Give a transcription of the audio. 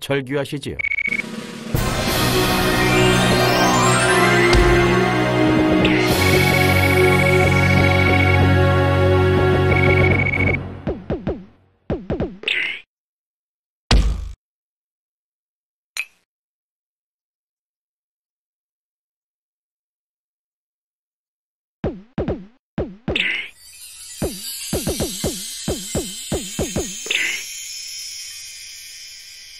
절규하시지요.